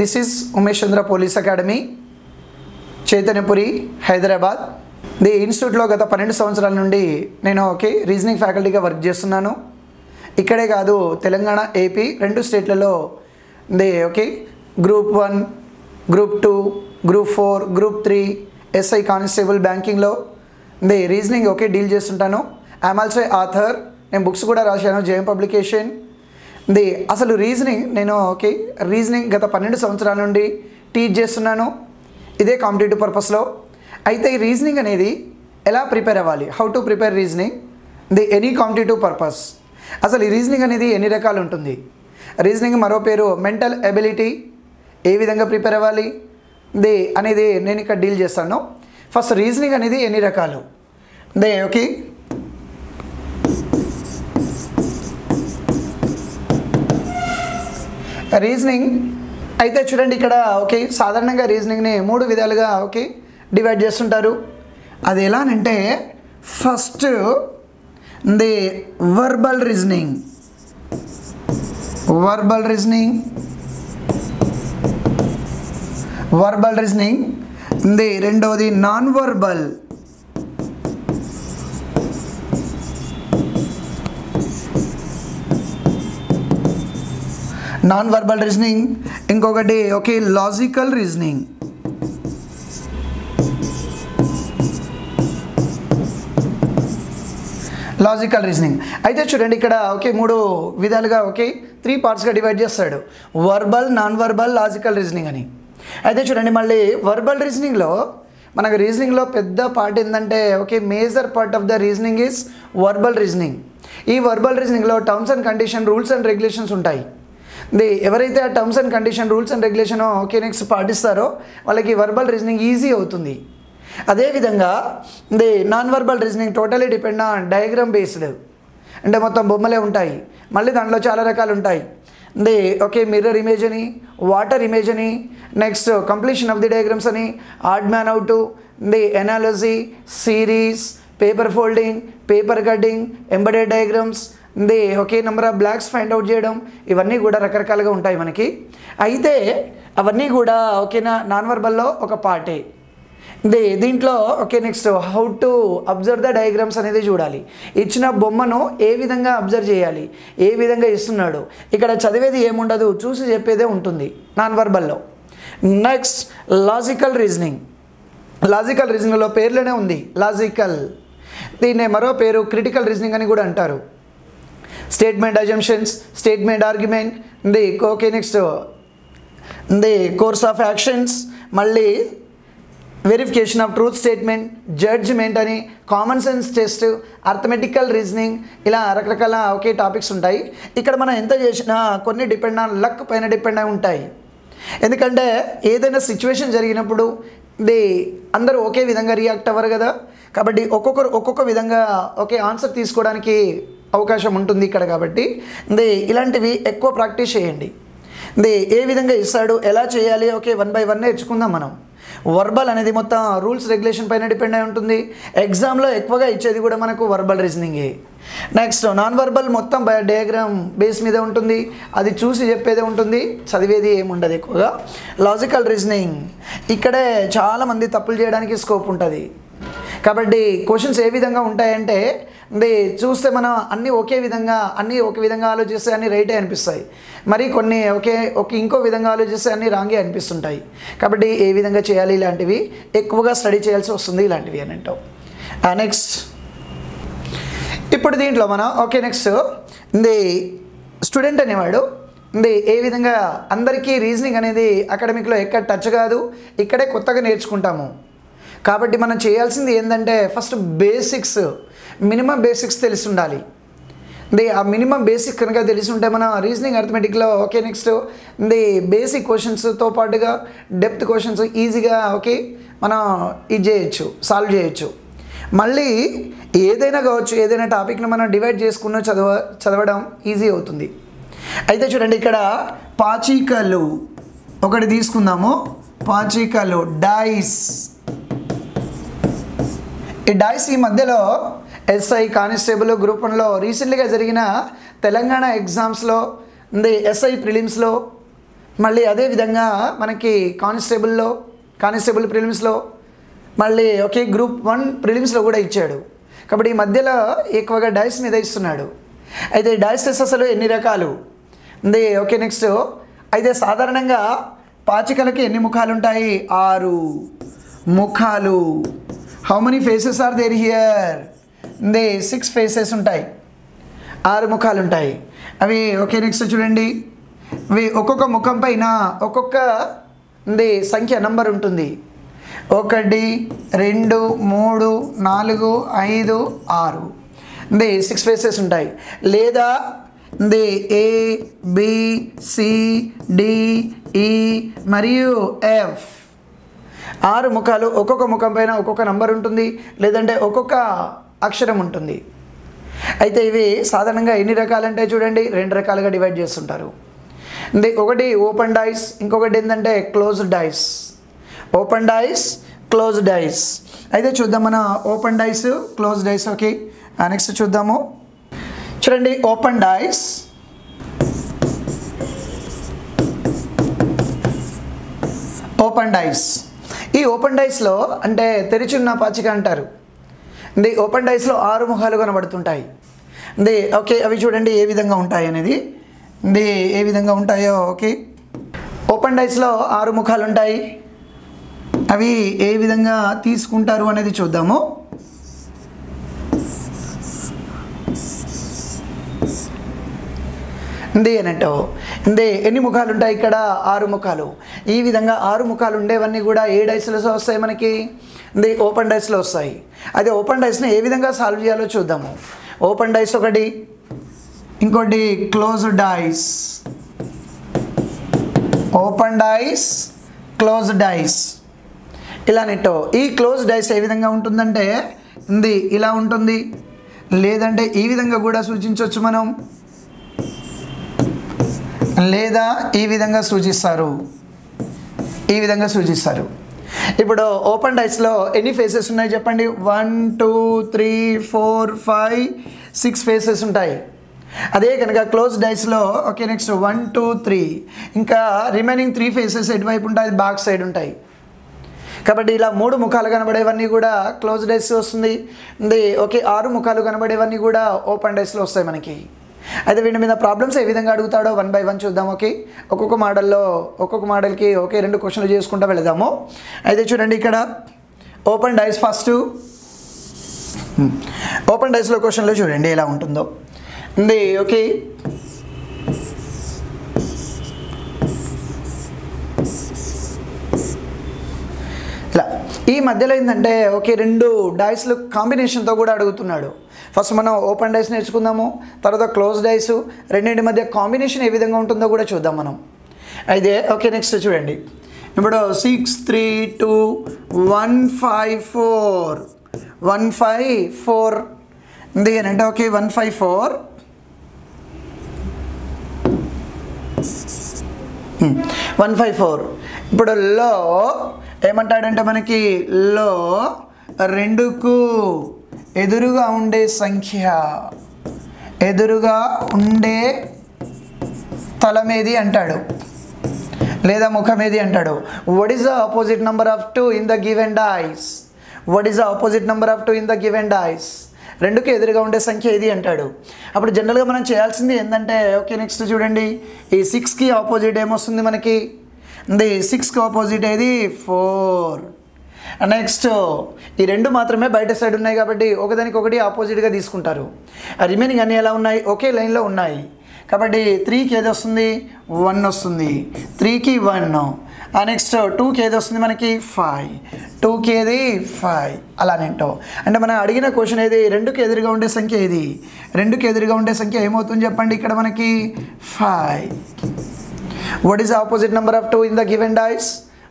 This is Umesh Chandra police academy Chaitanyapuri Hyderabad the ఇన్స్టిట్యూట్లో గత పన్నెండు సంవత్సరాల నుండి నేను ఓకే రీజనింగ్ ఫ్యాకల్టీగా వర్క్ చేస్తున్నాను. ఇక్కడే కాదు తెలంగాణ ఏపీ రెండు స్టేట్లలో the okay group one group two group four group three SI constable బ్యాంకింగ్లో ది రీజనింగ్ ఓకే డీల్ చేస్తుంటాను. ఐఎమ్ ఆల్సో ఆథర్ నేను బుక్స్ కూడా రాశాను జేఎం పబ్లికేషన్ ది అసలు రీజనింగ్ నేను ఓకే రీజనింగ్ గత పన్నెండు సంవత్సరాల నుండి టీచ్ చేస్తున్నాను. ఇదే కాంపిటేటివ్ పర్పస్లో అయితే ఈ రీజనింగ్ అనేది ఎలా ప్రిపేర్ అవ్వాలి? How to prepare reasoning the any competitive purpose అసలు ఈ రీజనింగ్ అనేది ఎన్ని రకాలు ఉంటుంది? రీజనింగ్ మరో పేరు మెంటల్ ఎబిలిటీ ఏ విధంగా ప్రిపేర్ అవ్వాలి? ది అనేది నేను ఇక్కడ డీల్ చేస్తాను. ఫస్ట్ రీజనింగ్ అనేది ఎన్ని రకాలు? దే ఓకే రీజనింగ్ అయితే చూడండి ఇక్కడ ఓకే సాధారణంగా రీజనింగ్ని మూడు విధాలుగా ఓకే డివైడ్ చేస్తుంటారు. అది ఎలా అంటే first the verbal reasoning verbal reasoning verbal reasoning the రెండవది non verbal non verbal reasoning ఇంకొకటి okay logical reasoning logical reasoning అయితే చూడండి ఇక్కడ ఓకే మూడు విధాలుగా ఓకే త్రీ పార్ట్స్గా డివైడ్ చేస్తాడు. Verbal non verbal logical reasoning అని. అయితే చూడండి మళ్ళీ వర్బల్ రీజనింగ్లో మనకు రీజనింగ్లో పెద్ద పార్ట్ ఏంటంటే okay major part of the reasoning is verbal reasoning ఈ verbal రీజనింగ్లో terms and condition rules and regulations ఉంటాయి. ది ఎవరైతే ఆ terms and condition rules and regulation ఓకేనిక్స్ పాటిస్తారో వాళ్ళకి వర్బల్ రీజనింగ్ ఈజీ అవుతుంది. అదేవిధంగా the non verbal reasoning totally depend on diagram based అంటే మొత్తం బొమ్మలే ఉంటాయి. మళ్ళీ దాంట్లో చాలా రకాలు ఉంటాయి. ది ఓకే మిర్రర్ ఇమేజ్ అని వాటర్ ఇమేజ్ అని next completion of the diagrams అని odd man out the analogy series paper folding paper cutting embedded diagrams the okay number of blocks find out చేయడం ఇవన్నీ కూడా రకరకాలుగా ఉంటాయి మనకి. అయితే అవన్నీ కూడా ఓకేనా నాన్ వర్బల్లో ఒక పార్టే దే దీంట్లో okay next how to observe the diagrams అనేది చూడాలి. ఇచ్చిన బొమ్మను ఏ విధంగా అబ్జర్వ్ చేయాలి? ఏ విధంగా ఇస్తున్నాడు? ఇక్కడ చదివేది ఏముండదు చూసి చెప్పేదే ఉంటుంది నాన్ వర్బల్లో నెక్స్ట్ లాజికల్ రీజనింగ్ లాజికల్ రీజనింగ్లో పేర్లోనే ఉంది. లాజికల్ దీన్నే మరో పేరు క్రిటికల్ రీజనింగ్ అని కూడా అంటారు. Statement assumptions statement argument the okay next the course of actions మళ్ళీ verification of truth statement judgement అని common sense test arithmetical reasoning ఇలా రకరకాల ఒకే టాపిక్స్ ఉంటాయి. ఇక్కడ మనం ఎంత చేసినా కొన్ని డిపెండ్ ఆన్ లక్ పైన డిపెండ్ అయి ఉంటాయి. ఎందుకంటే ఏదైనా సిచ్యువేషన్ జరిగినప్పుడు ది అందరూ ఒకే విధంగా రియాక్ట్ అవ్వరు కదా. కాబట్టి ఒక్కొక్కరు ఒక్కొక్క విధంగా ఒకే ఆన్సర్ తీసుకోవడానికి అవకాశం ఉంటుంది ఇక్కడ కాబట్టి. దే ఇలాంటివి ఎక్కువ ప్రాక్టీస్ చేయండి. దే ఏ విధంగా ఇస్తాడు ఎలా చేయాలి ఓకే వన్ బై వన్ నేర్చుకుందాం మనం. వర్బల్ అనేది మొత్తం రూల్స్ రెగ్యులేషన్ పైన డిపెండ్ అయి ఉంటుంది. ఎగ్జామ్లో ఎక్కువగా ఇచ్చేది కూడా మనకు వర్బల్ రీజనింగే. నెక్స్ట్ నాన్ వర్బల్ మొత్తం బై డయాగ్రామ్ బేస్ మీద ఉంటుంది. అది చూసి చెప్పేదే ఉంటుంది. చదివేది ఏముండదు ఎక్కువగా. లాజికల్ రీజనింగ్ ఇక్కడే చాలామంది తప్పులు చేయడానికి స్కోప్ ఉంటుంది. కాబట్టి క్వశ్చన్స్ ఏ విధంగా ఉంటాయంటే అంటే చూస్తే మనం అన్నీ ఒకే విధంగా అన్నీ ఒక విధంగా ఆలోచిస్తే అన్నీ రైటే అనిపిస్తాయి. మరి కొన్ని ఒకే ఒక ఇంకో విధంగా ఆలోచిస్తే అన్నీ రాంగే అనిపిస్తుంటాయి. కాబట్టి ఏ విధంగా చేయాలి ఇలాంటివి? ఎక్కువగా స్టడీ చేయాల్సి వస్తుంది ఇలాంటివి అని అంటాం. నెక్స్ట్. ఇప్పుడు దీంట్లో మనం ఓకే నెక్స్ట్. ఇది స్టూడెంట్ అనేవాడు ఇది ఏ విధంగా అందరికీ రీజనింగ్ అనేది అకాడమిక్లో ఎక్కడ టచ్ కాదు ఇక్కడే కొత్తగా నేర్చుకుంటాము. కాబట్టి మనం చేయాల్సింది ఏంటంటే ఫస్ట్ బేసిక్స్ మినిమం బేసిక్స్ తెలిసి ఉండాలి ది ఆ మినిమం బేసిక్ కనుక తెలిసి ఉంటే మన రీజనింగ్ అర్థమెటిక్లో ఓకే నెక్స్ట్ ది బేసిక్ క్వశ్చన్స్తో పాటుగా డెప్త్ క్వశ్చన్స్ ఈజీగా ఓకే మనం ఇది చేయొచ్చు సాల్వ్ చేయొచ్చు. మళ్ళీ ఏదైనా కావచ్చు ఏదైనా టాపిక్ను మనం డివైడ్ చేసుకున్న చదవ చదవడం ఈజీ అవుతుంది. అయితే చూడండి ఇక్కడ పాచికలు. ఒకటి తీసుకుందాము. పాచికలు డైస్. ఈ డైస్ ఈ మధ్యలో ఎస్ఐ కానిస్టేబుల్ గ్రూప్ వన్లో రీసెంట్గా జరిగిన తెలంగాణ ఎగ్జామ్స్లో ఉంది ఎస్ఐ ప్రిలిమ్స్లో మళ్ళీ అదేవిధంగా మనకి కానిస్టేబుల్లో కానిస్టేబుల్ ప్రిలిమ్స్లో మళ్ళీ ఒకే గ్రూప్ వన్ ప్రిలిమ్స్లో కూడా ఇచ్చాడు. కాబట్టి ఈ మధ్యలో ఎక్కువగా డైస్ మీద ఇస్తున్నాడు. అయితే ఈ అసలు ఎన్ని రకాలు? ఉంది ఓకే నెక్స్ట్. అయితే సాధారణంగా పాచికలకి ఎన్ని ముఖాలు ఉంటాయి ఆరు ముఖాలు. How many faces are there here they six faces ఉంటాయి. ఆరు ముఖాలు ఉంటాయి అవి ఓకే నెక్స్ట్ చూడండి. అవి ఒక్కొక్క ముఖం పైన ఒక్కొక్క ది సంఖ్య నంబర్ ఉంటుంది. ఒకటి రెండు మూడు నాలుగు ఐదు ఆరు. ది సిక్స్ ఫేసెస్ ఉంటాయి. లేదా the A B C D E మరియు ఎఫ్. ఆరు ముఖాలు ఒక్కొక్క ముఖం పైన ఒక్కొక్క నంబర్ ఉంటుంది లేదంటే ఒక్కొక్క అక్షరం ఉంటుంది. అయితే ఇవి సాధారణంగా ఎన్ని రకాలంటే చూడండి రెండు రకాలుగా డివైడ్ చేస్తుంటారు. ఒకటి ఓపెన్ డైస్ ఇంకొకటి ఏంటంటే close dice open dice close dice అయితే చూద్దాం మన open dice close dice okay next చూద్దాము. చూడండి ఓపెన్ డైస్ ఓపెన్ డైస్ ఈ ఓపెన్ డైస్లో అంటే తెరిచున్న పాచిక అంటారు. ఇది ఓపెన్ డైస్లో ఆరు ముఖాలు కనబడుతుంటాయి. ఇది ఓకే అవి చూడండి ఏ విధంగా ఉంటాయి అనేది. ఇది ఏ విధంగా ఉంటాయో ఓకే. ఓపెన్ డైస్లో ఆరు ముఖాలు ఉంటాయి. అవి ఏ విధంగా తీసుకుంటారు అనేది చూద్దాము. ఇది అన్నట్టు అంటే ఎన్ని ముఖాలు ఉంటాయి ఇక్కడ? ఆరు ముఖాలు. ఈ విధంగా ఆరు ముఖాలు ఉండేవన్నీ కూడా ఏ డైస్లో వస్తాయి మనకి? అంటే ఓపెన్ డైస్లో వస్తాయి. అదే ఓపెన్ డైస్ని ఏ విధంగా సాల్వ్ చేయాలో చూద్దాము. ఓపెన్ డైస్ ఒకటి ఇంకోటి close dice. Open dice close dice. ఇలా నెట్టో. ఈ క్లోజ్ డైస్ ఏ విధంగా ఉంటుందంటే ఇది ఇలా ఉంటుంది. లేదంటే ఈ విధంగా కూడా సూచించవచ్చు మనం. లేదా ఈ విధంగా సూచిస్తారు? ఈ విధంగా సూచిస్తారు. ఇప్పుడు ఓపెన్ డైస్లో ఎన్ని ఫేసెస్ ఉన్నాయి చెప్పండి? One two three four five six faces ఉంటాయి. అదే కనుక close డైస్లో okay next one two three ఇంకా రిమైనింగ్ త్రీ ఫేసెస్ ఎటువైపు ఉంటాయి? బ్యాక్ సైడ్ ఉంటాయి. కాబట్టి ఇలా మూడు ముఖాలు కనబడేవన్నీ కూడా క్లోజ్ డైస్ వస్తుంది. ఓకే ఆరు ముఖాలు కనబడేవన్నీ కూడా ఓపెన్ డైస్లో వస్తాయి మనకి. అయితే వీటి మీద ప్రాబ్లమ్స్ ఏ విధంగా అడుగుతాడో వన్ బై వన్ చూద్దాం ఓకే ఒక్కొక్క మోడల్లో ఒక్కొక్క మోడల్కి ఓకే రెండు క్వశ్చన్లు చేసుకుంటూ వెళదాము. అయితే చూడండి ఇక్కడ ఓపెన్ డైస్ ఫస్ట్ ఓపెన్ డైస్లో క్వశ్చన్లో చూడండి ఎలా ఉంటుందో. ఉంది ఓకే ఇలా. ఈ మధ్యలో ఏంటంటే ఓకే రెండు డైస్లు కాంబినేషన్తో కూడా అడుగుతున్నాడు. ఫస్ట్ మనం ఓపెన్ డైస్ నేర్చుకుందాము తర్వాత క్లోజ్ డైస్ రెండింటి మధ్య కాంబినేషన్ ఏ విధంగా ఉంటుందో కూడా చూద్దాం మనం. అయితే ఓకే నెక్స్ట్ చూడండి. ఇప్పుడు six three two one five four one five four ఎందుకేనంటే okay one five four one five four ఇప్పుడు లో ఏమంటాడంటే మనకి లో రెండుకు ఎదురుగా ఉండే సంఖ్య. ఎదురుగా ఉండే తలమేది అంటాడు. లేదా ముఖమేది అంటాడు. What is the opposite number of two in the given dice what is the opposite number of two in the given dice రెండుకి ఎదురుగా ఉండే సంఖ్య ఇది అంటాడు. అప్పుడు జనరల్గా మనం చేయాల్సింది ఏంటంటే ఓకే నెక్స్ట్ చూడండి. ఈ సిక్స్కి ఆపోజిట్ ఏమొస్తుంది మనకి? ది సిక్స్కి ఆపోజిట్ ఏది? ఫోర్ నెక్స్ట్ uh, ఈ రెండు మాత్రమే బయట సైడ్ ఉన్నాయి కాబట్టి ఒకదానికి ఒకటి ఆపోజిట్గా తీసుకుంటారు. రిమైనింగ్ అన్నీ ఎలా ఉన్నాయి? ఒకే లైన్లో ఉన్నాయి. కాబట్టి త్రీకి ఏది వస్తుంది? వన్ వస్తుంది. త్రీకి వన్ ఆ నెక్స్ట్ టూకి uh, ఏది వస్తుంది మనకి? ఫైవ్ టూకి ఏది? ఫైవ్ అలానేంటో అంటే మనం అడిగిన క్వశ్చన్ ఏది? రెండుకి ఎదురుగా ఉండే సంఖ్య ఏది? రెండుకి ఎదురుగా ఉండే సంఖ్య ఏమవుతుంది చెప్పండి ఇక్కడ మనకి? Five what is the opposite number of 2 in the given dice?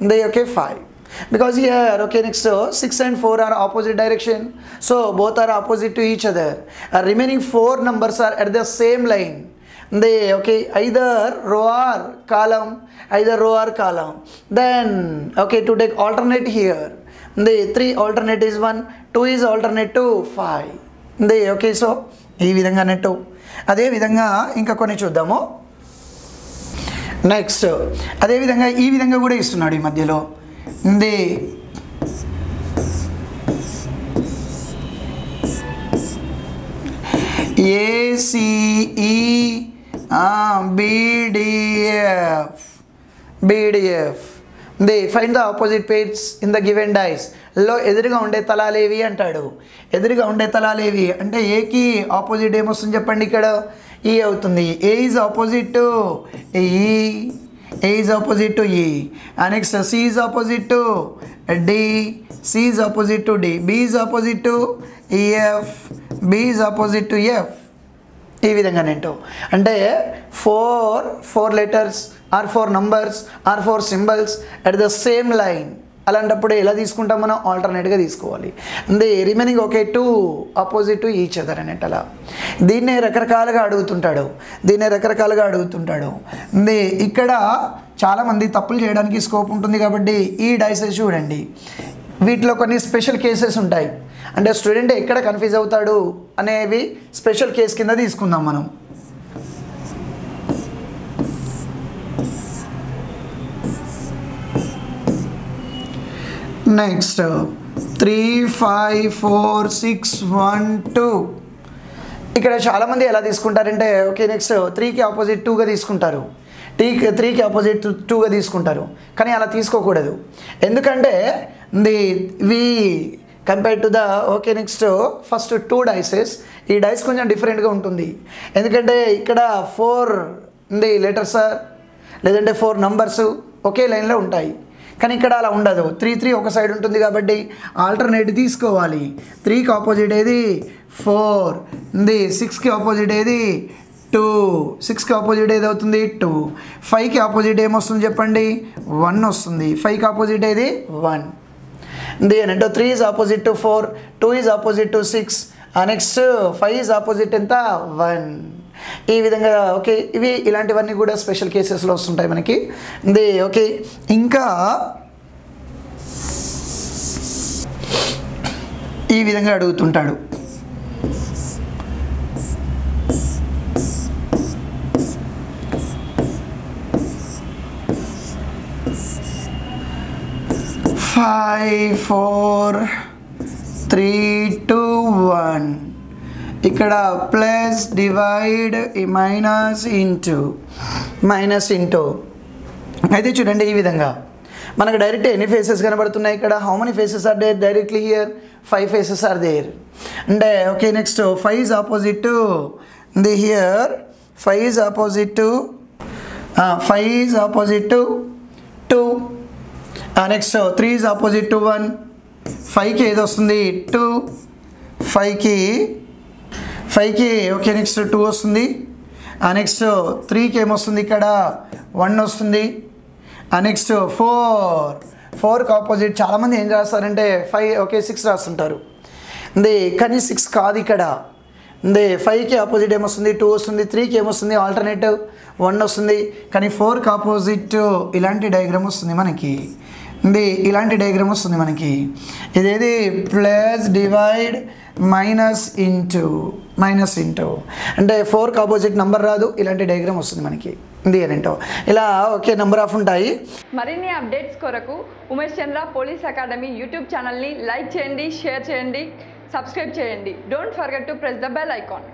they okay 5 because here okay next six and four are opposite direction so both are opposite to each other remaining four numbers are at the same line they okay either row or column either row or column then okay to take alternate here they three alternate is one two is alternate to five they okay so ఈ విధంగా అదే విధంగా ఇంకా కొన్ని చూద్దాము. Next అదేవిధంగా ఈ విధంగా కూడా ఇస్తున్నాడు ఈ మధ్యలో. ఉంది ACE BDF BDF the find the opposite pairs in the given dice. లో ఎదురుగా ఉండే తలాలేవి అంటాడు. ఎదురుగా ఉండే తలాలేవి అంటే ఏకి ఆపోజిట్ ఏమొస్తుంది చెప్పండి ఇక్కడ? ఈ అవుతుంది. A is opposite? E. A is opposite to E next C is opposite to D C is opposite to D B is opposite to F B is opposite to F ఈ విధంగా నేంటో అంటే four four letters are four numbers are four symbols at the same line అలాంటప్పుడు ఎలా తీసుకుంటాం మనం? ఆల్టర్నేట్గా తీసుకోవాలి. The remaining okay two opposite to each other అనేట్ అలా. దీన్నే రకరకాలుగా అడుగుతుంటాడు. దీన్నే రకరకాలుగా అడుగుతుంటాడు. ఇక్కడ చాలామంది తప్పులు చేయడానికి స్కోప్ ఉంటుంది కాబట్టి ఈ డైసెస్ చూడండి. వీటిలో కొన్ని స్పెషల్ కేసెస్ ఉంటాయి. అంటే స్టూడెంట్ ఎక్కడ కన్ఫ్యూజ్ అవుతాడు అనేవి స్పెషల్ కేస్ కింద తీసుకుందాం మనం. Next three five four six one two ఇక్కడ చాలామంది ఎలా తీసుకుంటారంటే ఓకే నెక్స్ట్ త్రీకి ఆపోజిట్ టూగా తీసుకుంటారు. టీ త్రీకి ఆపోజిట్ టూగా తీసుకుంటారు. కానీ అలా తీసుకోకూడదు. ఎందుకంటే the we compare to the okay next first two dices ఈ డైస్ కొంచెం డిఫరెంట్గా ఉంటుంది. ఎందుకంటే ఇక్కడ ఫోర్ ది లెటర్స్ లేదంటే ఫోర్ నంబర్స్ ఒకే లైన్లో ఉంటాయి. కానీ ఇక్కడ అలా ఉండదు. త్రీ త్రీ ఒక సైడ్ ఉంటుంది కాబట్టి ఆల్టర్నేట్ తీసుకోవాలి. త్రీకి ఆపోజిట్ ఏది? ఫోర్. ఉంది. సిక్స్కి ఆపోజిట్ ఏది? టూ. సిక్స్కి ఆపోజిట్ ఏది అవుతుంది? టూ. ఫైవ్కి ఆపోజిట్ ఏమొస్తుంది చెప్పండి? వన్ వస్తుంది. ఫైవ్కి ఆపోజిట్ ఏది? One. దేనంటే three is opposite to four two is opposite to six next five is opposite ఎంత? వన్. ఈ విధంగా ఓకే ఇవి ఇలాంటివన్నీ కూడా స్పెషల్ కేసెస్లో వస్తుంటాయి మనకి. ఇది ఓకే ఇంకా ఈ విధంగా అడుగుతుంటాడు. Five four three two one ఇక్కడ ప్లస్ డివైడ్ ఈ మైనస్ ఇంటూ మైనస్ ఇంటూ. అయితే చూడండి ఈ విధంగా. మనకు డైరెక్ట్ ఎన్ని ఫేసెస్ కనబడుతున్నాయి ఇక్కడ? How many faces are there directly here five faces are there అంటే okay next five is opposite to the here five is opposite to five is opposite to two next three is opposite to one ఫైవ్కి ఏది వస్తుంది? Two ఫైవ్కి ఫైవ్కి okay next two వస్తుంది. Next త్రీకి ఏమొస్తుంది ఇక్కడ? వన్ వస్తుంది. Next four. ఫోర్కి ఆపోజిట్ చాలామంది ఏం చేస్తారంటే ఫైవ్ ఓకే సిక్స్ రాస్తుంటారు. దే కానీ సిక్స్ కాదు ఇక్కడ. దే ఫైవ్కి ఆపోజిట్ ఏమొస్తుంది? టూ వస్తుంది. త్రీకి ఏమొస్తుంది? ఆల్టర్నేటివ్. వన్ వస్తుంది. కానీ ఫోర్కి ఆపోజిట్ ఇలాంటి డయాగ్రామ్ వస్తుంది మనకి. ఇది ఇలాంటి డయాగ్రామ్ వస్తుంది మనకి. ఇదేది? Plus divide minus into minus into. అంటే ఫోర్కి ఆపోజిట్ నెంబర్ రాదు. ఇలాంటి డయాగ్రామ్ వస్తుంది మనకి. ఇది ఏంటో ఇలా ఓకే నెంబర్ ఆఫ్ ఉంటాయి. మరిన్ని అప్డేట్స్ కొరకు Umesh Chandra police academy YouTube ఛానల్ని లైక్ చేయండి షేర్ చేయండి సబ్స్క్రైబ్ చేయండి. Don't forget to press the bell icon